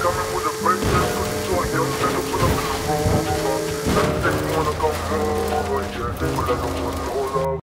coming with a break, put it to a young nigga, pull up in the rover. Never say you wanna come over, yeah, but I don't wanna.